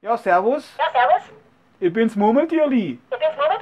Ja, servus. Ja, servus. Ich bin's Murmeltierli. Ich bin's Murmeltierli.